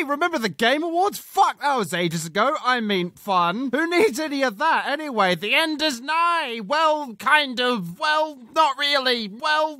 Hey, remember the Game Awards? Fuck, that was ages ago. I mean, fun. Who needs any of that anyway? The end is nigh. Well, kind of. Well, not really. Well,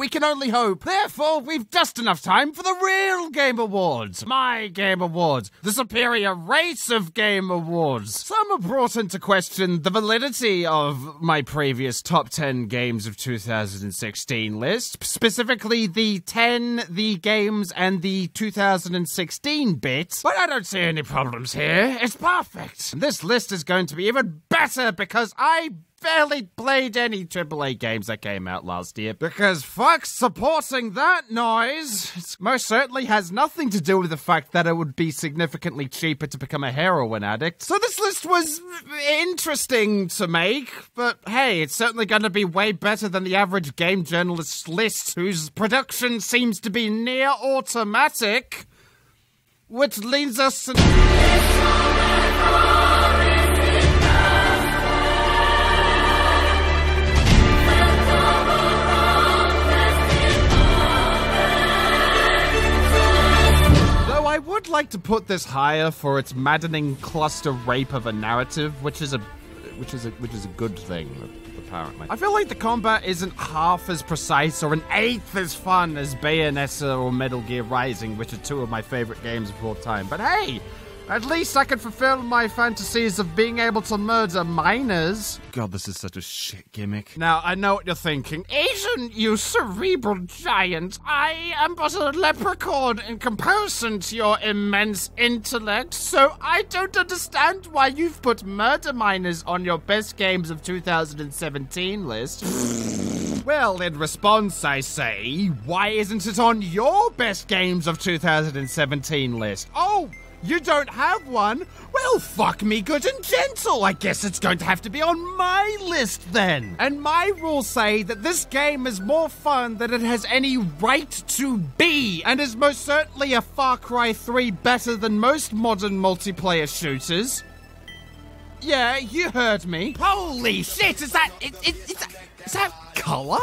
we can only hope. Therefore, we've just enough time for the real Game Awards. My Game Awards. The superior race of Game Awards. Some have brought into question the validity of my previous top 10 games of 2016 list, specifically the 10, the games, and the 2016 bits. But I don't see any problems here. It's perfect. This list is going to be even better because I barely played any AAA games that came out last year because fuck supporting that noise. It most certainly has nothing to do with the fact that it would be significantly cheaper to become a heroin addict. So this list was interesting to make, but hey, it's certainly going to be way better than the average game journalist list whose production seems to be near automatic. Which leads us to. Would like to put this higher for its maddening cluster rape of a narrative, which is a which is a which is a good thing apparently. I feel like the combat isn't half as precise or an eighth as fun as Bayonetta or Metal Gear Rising, which are two of my favorite games of all time. But hey, at least I can fulfill my fantasies of being able to murder minors. God, this is such a shit gimmick. Now, I know what you're thinking. Asian, you cerebral giant. I am but a leprechaun in comparison to your immense intellect, so I don't understand why you've put murder minors on your best games of 2017 list. Well, in response, I say, why isn't it on your best games of 2017 list? Oh, you don't have one? Well, fuck me good and gentle. I guess it's going to have to be on my list then. And my rules say that this game is more fun than it has any right to be, and is most certainly a Far Cry 3 better than most modern multiplayer shooters. Yeah, you heard me. Holy shit, is that. Is, is, is that, is that color?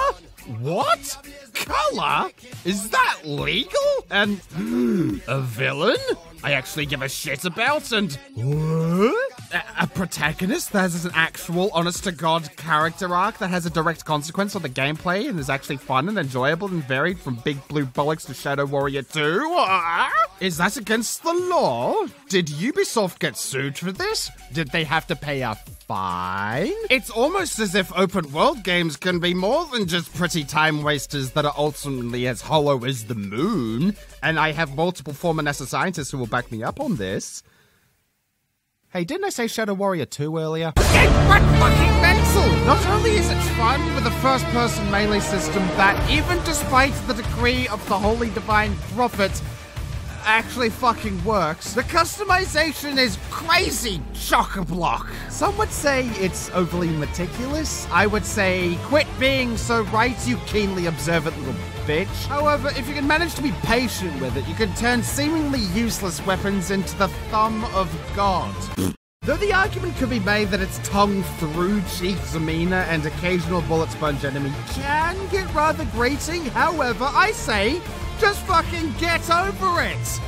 What? Color? Is that legal? And a villain? I actually give a shit about and? A, a protagonist that has an actual honest to god character arc that has a direct consequence on the gameplay and is actually fun and enjoyable and varied from Big Blue Bollocks to Shadow Warrior 2? Ah? Is that against the law? Did Ubisoft get sued for this? Did they have to pay a fine? It's almost as if open world games can be more than just pretty time wasters that are ultimately as hollow as the moon. And I have multiple former NASA scientists who will back me up on this. Hey, didn't I say Shadow Warrior 2 earlier? Get what fucking mental! Not only is it fun with a first person melee system that, even despite the decree of the Holy Divine Prophet, actually fucking works. The customization is crazy, chock-a-block. Some would say it's overly meticulous. I would say, quit being so right, you keenly observant little bitch. However, if you can manage to be patient with it, you can turn seemingly useless weapons into the thumb of God. Though the argument could be made that its tongue through Chief Zamina and occasional bullet sponge enemy can get rather grating, however, I say, just fucking get over it!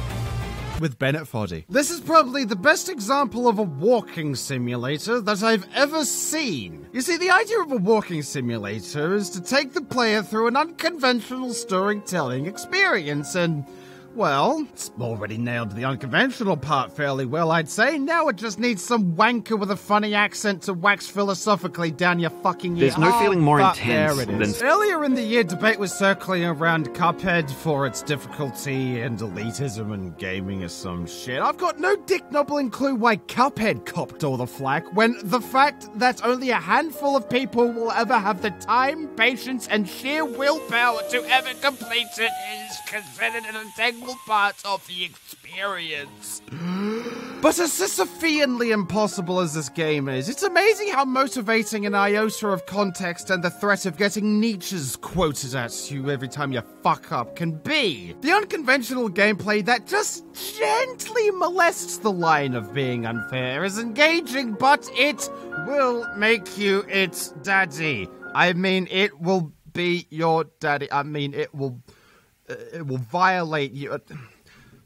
With Bennett Foddy. This is probably the best example of a walking simulator that I've ever seen. You see, the idea of a walking simulator is to take the player through an unconventional storytelling experience and well, it's already nailed the unconventional part fairly well, I'd say. Now it just needs some wanker with a funny accent to wax philosophically down your fucking ear. There's no Oh, feeling more intense there it is. than- Earlier in the year, debate was circling around Cuphead for its difficulty and elitism and gaming or some shit. I've got no dick knobbling clue why Cuphead copped all the flack when the fact that only a handful of people will ever have the time, patience, and sheer willpower to ever complete it is considered an integral part of the experience. But as Sisypheanly impossible as this game is, it's amazing how motivating an iota of context and the threat of getting Nietzsche's quoted at you every time you fuck up can be. The unconventional gameplay that just gently molests the line of being unfair is engaging, but it will make you its daddy. I mean, it will be your daddy. I mean, it will. Uh, It will violate you.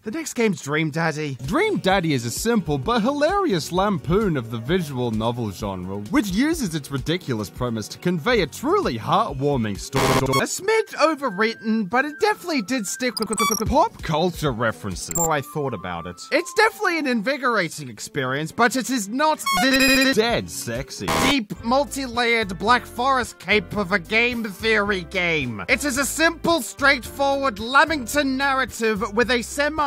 The next game's Dream Daddy. Dream Daddy is a simple but hilarious lampoon of the visual novel genre, which uses its ridiculous premise to convey a truly heartwarming story. A smidge overwritten, but it definitely did stick with pop culture references. More I thought about it. It's definitely an invigorating experience, but it is not dead sexy. Deep, multi-layered Black Forest cape of a game theory game. It is a simple, straightforward Lamington narrative with a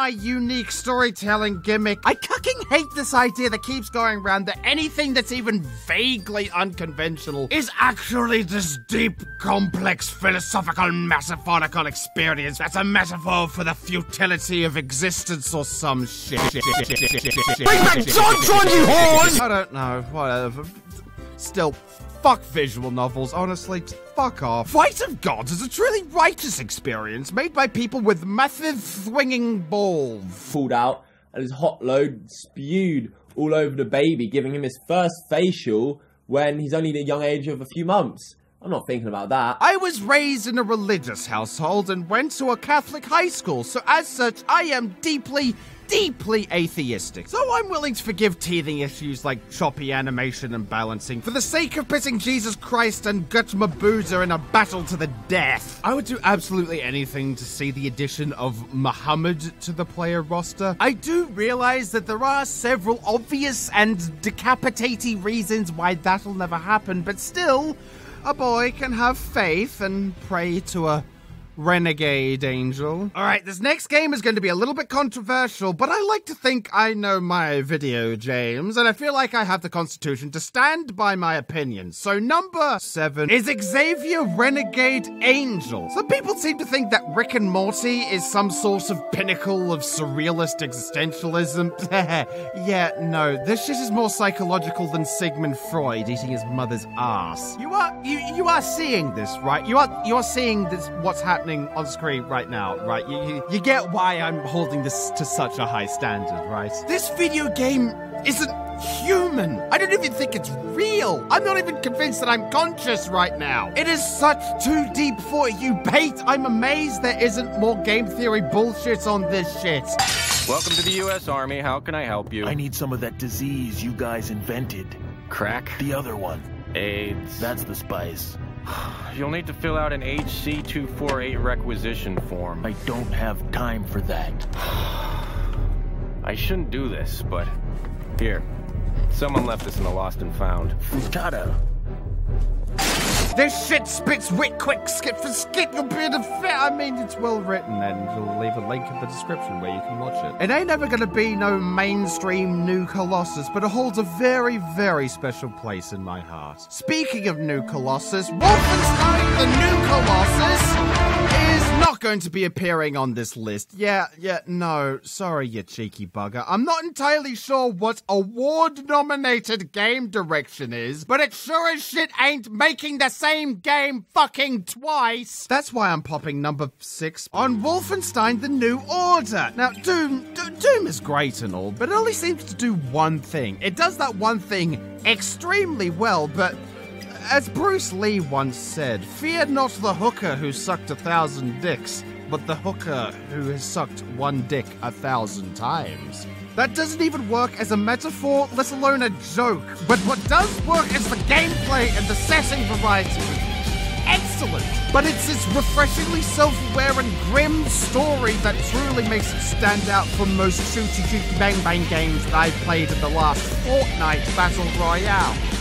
semi-unique storytelling gimmick. I fucking hate this idea that keeps going around that anything that's even vaguely unconventional is actually this deep, complex, philosophical, metaphorical experience that's a metaphor for the futility of existence or some shit. Bring back JonTron, you horn! I don't know, whatever. Still, fuck visual novels, honestly. Fuck off. Fight of Gods is a truly righteous experience made by people with massive swinging balls. Pulled out and his hot load spewed all over the baby, giving him his first facial when he's only the young age of a few months. I'm not thinking about that. I was raised in a religious household and went to a Catholic high school, so as such, I am deeply, deeply atheistic. So I'm willing to forgive teething issues like choppy animation and balancing for the sake of putting Jesus Christ and Gautama Buddha in a battle to the death. I would do absolutely anything to see the addition of Muhammad to the player roster. I do realize that there are several obvious and decapitating reasons why that'll never happen, but still, a boy can have faith and pray to a renegade angel. All right, this next game is going to be a little bit controversial, but I like to think I know my video, James, and I feel like I have the constitution to stand by my opinion. So number seven is Xavier Renegade Angel. Some people seem to think that Rick and Morty is some sort of pinnacle of surrealist existentialism. yeah, no, this shit is more psychological than Sigmund Freud eating his mother's ass. You are you you are seeing this, right? You are you are seeing this what's happening on screen right now, right? You, you, you get why I'm holding this to such a high standard, right? This video game isn't human. I don't even think it's real. I'm not even convinced that I'm conscious right now. It is such too deep for you, bait. I'm amazed there isn't more game theory bullshit on this shit. Welcome to the U.S. Army. How can I help you? I need some of that disease you guys invented. crack. The other one. AIDS. That's the spice. You'll need to fill out an HC248 requisition form. I don't have time for that. I shouldn't do this, but here. Someone left this in the lost and found. Frittata. This shit spits wit quick, skit for skit, you'll be in a fit. I mean, it's well written, and you'll leave a link in the description where you can watch it. It ain't ever gonna be no mainstream new Colossus, but it holds a very, very special place in my heart. Speaking of new Colossus, Wolfenstein the New Colossus not going to be appearing on this list. Yeah, yeah, no. Sorry, you cheeky bugger. I'm not entirely sure what award nominated game direction is, but it sure as shit ain't making the same game fucking twice. That's why I'm popping number six on Wolfenstein The New Order. Now, Doom, Do- Doom is great and all, but it only seems to do one thing. It does that one thing extremely well, but as Bruce Lee once said, fear not the hooker who sucked a thousand dicks, but the hooker who has sucked one dick a thousand times. That doesn't even work as a metaphor, let alone a joke. But what does work is the gameplay and the setting variety. Excellent! But it's this refreshingly self-aware and grim story that truly makes it stand out from most shooty shooty bang bang games that I've played in the last fortnight battle royale.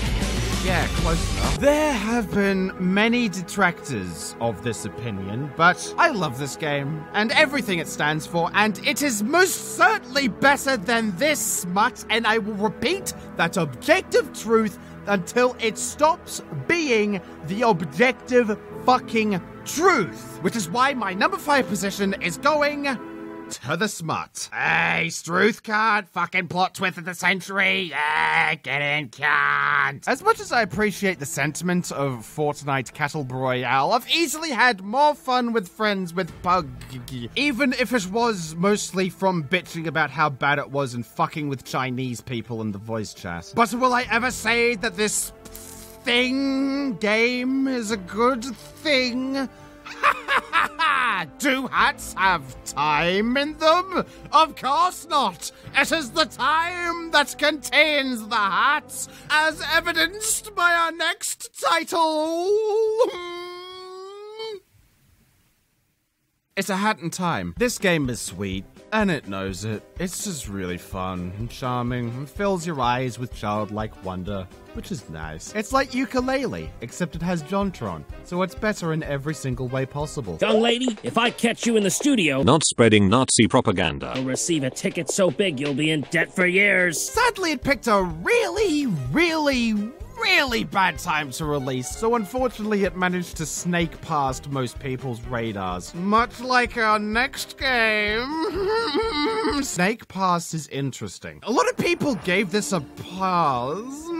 Yeah, close enough. There have been many detractors of this opinion, but I love this game and everything it stands for, and it is most certainly better than this smut, and I will repeat that objective truth until it stops being the objective fucking truth. Which is why my number five position is going to the smut. Hey, Struth card, fucking plot twist of the century. Yeah, get in, cunt. As much as I appreciate the sentiment of Fortnite Cattle Royale, I've easily had more fun with friends with PUBG. Even if it was mostly from bitching about how bad it was and fucking with Chinese people in the voice chat. But will I ever say that this thing game is a good thing? Do hats have time in them? Of course not. It is the time that contains the hats, as evidenced by our next title. Hmm. It's a hat in time. This game is sweet, and it knows it. It's just really fun and charming and fills your eyes with childlike wonder, which is nice. It's like Yooka-Laylee, except it has Jontron, so it's better in every single way possible. Young lady, if I catch you in the studio, Not spreading Nazi propaganda. you'll receive a ticket so big you'll be in debt for years. Sadly, it picked a really, really, really bad time to release, so unfortunately, it managed to snake past most people's radars. Much like our next game. snake Pass is interesting. A lot of people gave this a pause.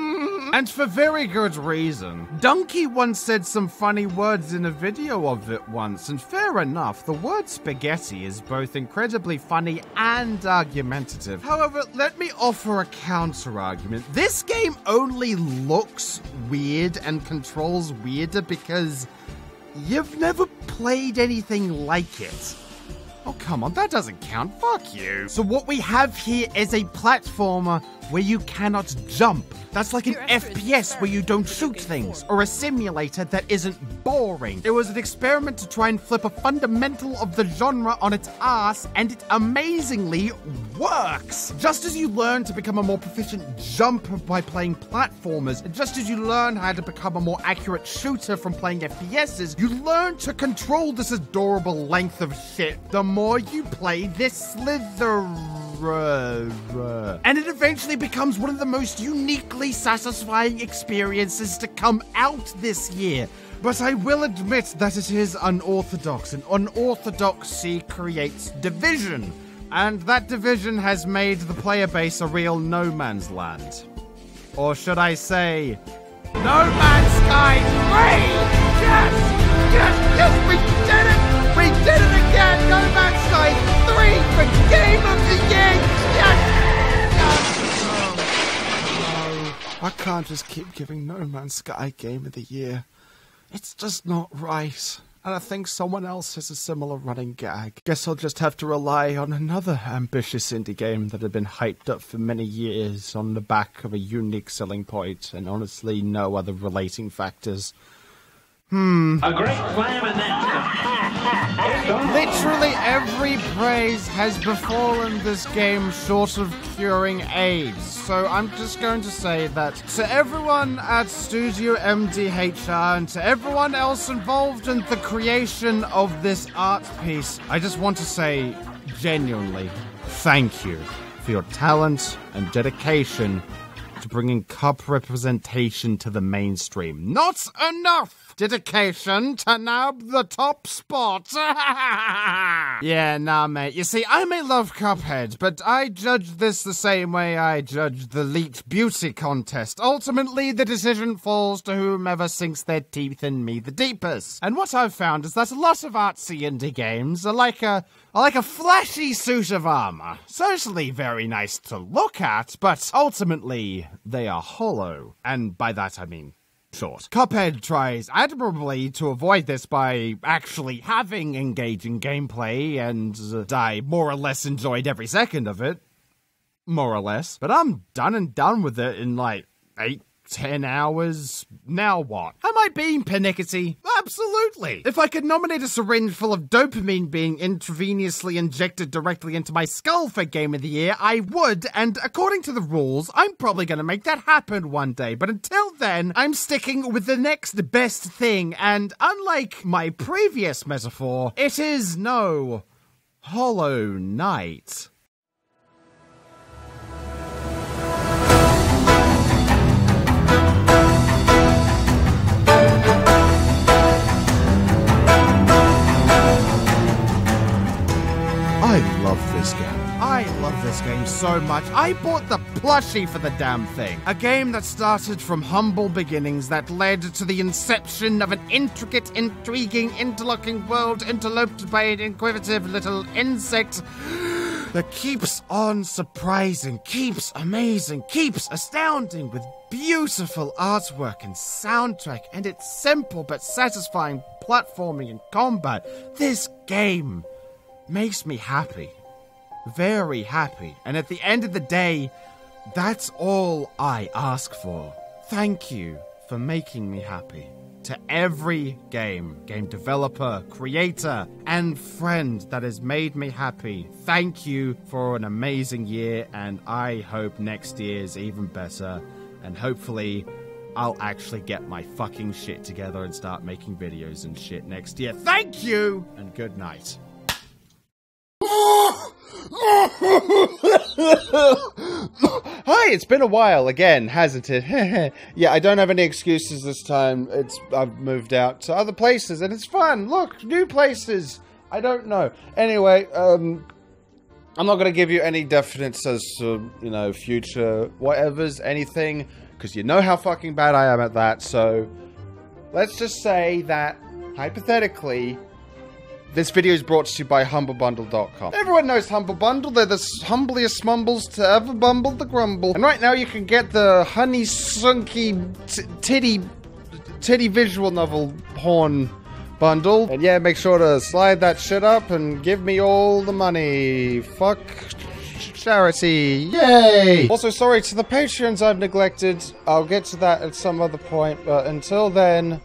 Mm-hmm. And for very good reason. Dunkey once said some funny words in a video of it once, and fair enough, the word spaghetti is both incredibly funny and argumentative. However, let me offer a counter argument. This game only looks weird and controls weirder because you've never played anything like it. Oh, come on, that doesn't count. Fuck you. So, what we have here is a platformer where you cannot jump. That's like an FPS where you don't shoot things, or a simulator that isn't boring. It was an experiment to try and flip a fundamental of the genre on its ass, and it amazingly works. Just as you learn to become a more proficient jumper by playing platformers, and just as you learn how to become a more accurate shooter from playing FPSs, you learn to control this adorable length of shit the more you play this slither. And it eventually becomes one of the most uniquely satisfying experiences to come out this year. But I will admit that it is unorthodox, and unorthodoxy creates division. And that division has made the player base a real no man's land. Or should I say, No Man's Sky 3! Yes! Yes! Yes! We did it! We did it again! No Man's Sky 3 for Game of the Year! Yes! Yes! I can't just keep giving No Man's Sky Game of the Year. It's just not right. And I think someone else has a similar running gag. Guess I'll just have to rely on another ambitious indie game that had been hyped up for many years on the back of a unique selling point and honestly no other relating factors. Hmm. Literally every praise has befallen this game short of curing AIDS. So I'm just going to say that to everyone at Studio MDHR and to everyone else involved in the creation of this art piece, I just want to say genuinely thank you for your talent and dedication to bringing cup representation to the mainstream. Not enough dedication to nab the top spot. yeah, nah, mate. You see, I may love Cuphead, but I judge this the same way I judge the Leet Beauty Contest. Ultimately, the decision falls to whomever sinks their teeth in me the deepest. And what I've found is that a lot of artsy indie games are like a are like a flashy suit of armor. Certainly very nice to look at, but ultimately they are hollow. And by that I mean short. Cuphead tries admirably to avoid this by actually having engaging gameplay, and uh, I more or less enjoyed every second of it. More or less. But I'm done and done with it in like eight, ten hours. Now what? Am I being pernickety? Absolutely. If I could nominate a syringe full of dopamine being intravenously injected directly into my skull for Game of the Year, I would, and according to the rules, I'm probably gonna make that happen one day. But until then, I'm sticking with the next best thing, and unlike my previous metaphor, it is no Hollow Knight. This game so much. I bought the plushie for the damn thing. A game that started from humble beginnings that led to the inception of an intricate, intriguing, interlocking world interloped by an inquisitive little insect that keeps on surprising, keeps amazing, keeps astounding with beautiful artwork and soundtrack and its simple but satisfying platforming and combat. This game makes me happy. Very happy. And at the end of the day, that's all I ask for. Thank you for making me happy. To every game, game developer, creator, and friend that has made me happy, thank you for an amazing year, and I hope next year is even better. And hopefully, I'll actually get my fucking shit together and start making videos and shit next year. Thank you, and good night. Hi, it's been a while again, hasn't it? yeah, I don't have any excuses this time. It's I've moved out to other places and it's fun. Look, new places. I don't know. Anyway, um I'm not going to give you any definites as to, you know, future whatever's anything because you know how fucking bad I am at that. So, let's just say that hypothetically this video is brought to you by HumbleBundle.com. Everyone knows Humble Bundle. They're the humbliest mumbles to ever bumble the grumble. And right now you can get the honey sunky titty titty visual novel porn bundle. And yeah, make sure to slide that shit up and give me all the money. Fuck charity. Yay! Also, sorry to the patrons I've neglected. I'll get to that at some other point, but until then,